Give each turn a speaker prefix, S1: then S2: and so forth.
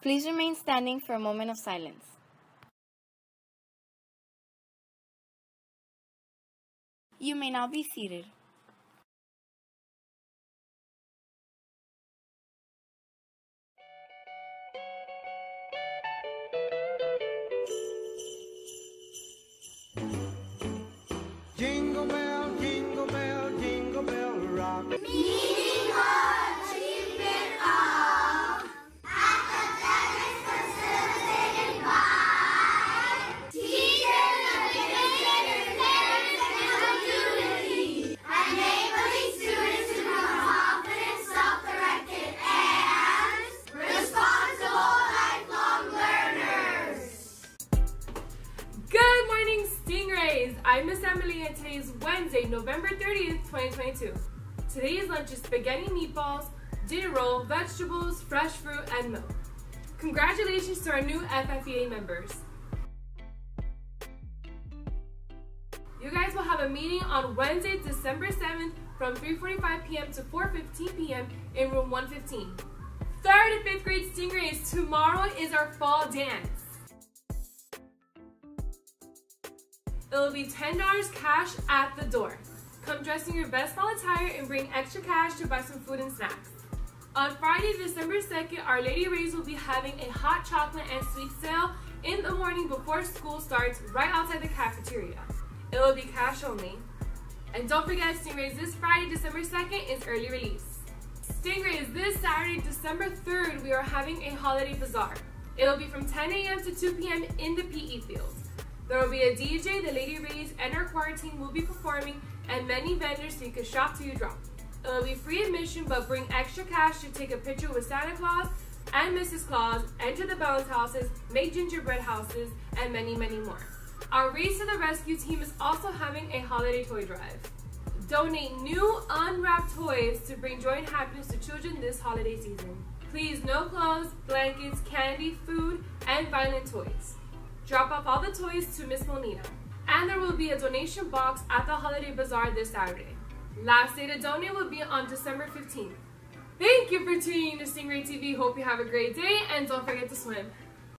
S1: Please remain standing for a moment of silence. You may now be seated.
S2: I'm Miss Emily, and today is Wednesday, November 30th, 2022. Today's lunch is spaghetti meatballs, dinner roll, vegetables, fresh fruit, and milk. Congratulations to our new FFEA members. You guys will have a meeting on Wednesday, December 7th from 3.45 p.m. to 4.15 p.m. in room 115. Third and fifth grade Stingrays, tomorrow is our fall dance. It will be $10 cash at the door. Come dressed in your best fall attire and bring extra cash to buy some food and snacks. On Friday, December 2nd, Our Lady Rays will be having a hot chocolate and sweet sale in the morning before school starts right outside the cafeteria. It will be cash only. And don't forget, Stingrays, this Friday, December 2nd is early release. Stingrays, this Saturday, December 3rd, we are having a holiday bazaar. It will be from 10 a.m. to 2 p.m. in the PE field. There will be a DJ, the Lady Rays, and our choir team will be performing, and many vendors so you can shop till you drop. It will be free admission, but bring extra cash to take a picture with Santa Claus and Mrs. Claus, enter the bounce houses, make gingerbread houses, and many, many more. Our Race to the Rescue team is also having a holiday toy drive. Donate new unwrapped toys to bring joy and happiness to children this holiday season. Please, no clothes, blankets, candy, food, and violent toys. Drop off all the toys to Miss Monita. And there will be a donation box at the Holiday Bazaar this Saturday. Last day to donate will be on December 15th. Thank you for tuning in to Stingray TV. Hope you have a great day and don't forget to swim.